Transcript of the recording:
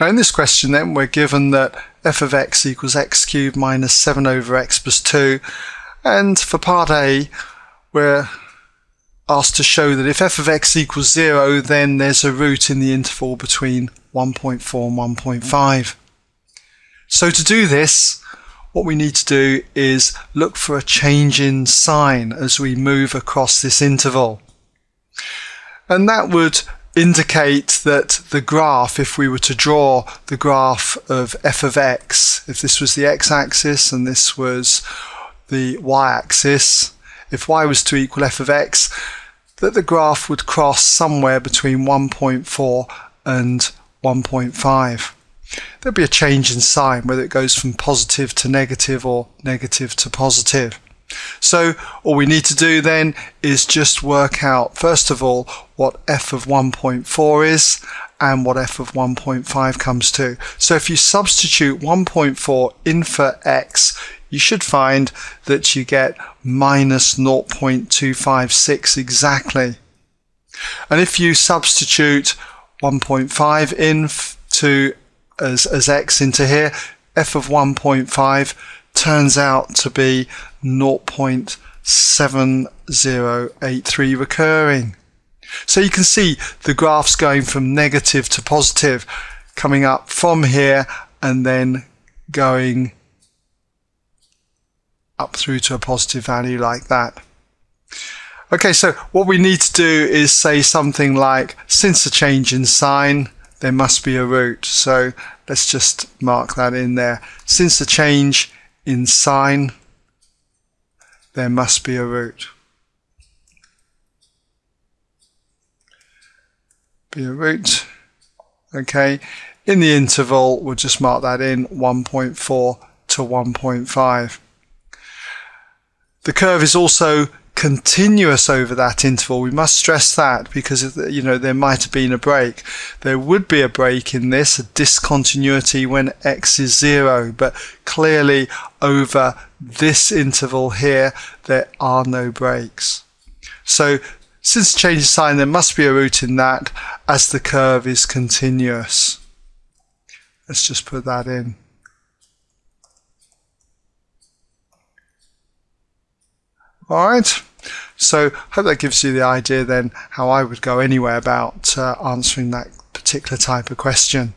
Now in this question then we're given that f of x equals x cubed minus 7 over x plus 2 and for part A we're asked to show that if f of x equals 0 then there's a root in the interval between 1.4 and 1.5. So to do this what we need to do is look for a change in sign as we move across this interval. And that would indicate that the graph, if we were to draw the graph of f of x, if this was the x-axis and this was the y-axis, if y was to equal f of x, that the graph would cross somewhere between 1.4 and 1.5. There'd be a change in sign, whether it goes from positive to negative or negative to positive. So all we need to do then is just work out, first of all, what f of 1.4 is and what f of 1.5 comes to. So if you substitute 1.4 in for x, you should find that you get minus 0.256 exactly. And if you substitute 1.5 in to as, as x into here, f of 1.5 turns out to be 0.7083 recurring. So you can see the graphs going from negative to positive, coming up from here and then going up through to a positive value like that. Okay, so what we need to do is say something like, since a change in sign, there must be a root. So let's just mark that in there. Since the change in sign, there must be a root. Be a root. Okay. In the interval, we'll just mark that in 1.4 to 1.5. The curve is also continuous over that interval. We must stress that because you know there might have been a break. There would be a break in this, a discontinuity when x is zero, but clearly over this interval here there are no breaks. So since change of sign there must be a root in that as the curve is continuous. Let's just put that in. Alright, so I hope that gives you the idea then how I would go anyway about uh, answering that particular type of question.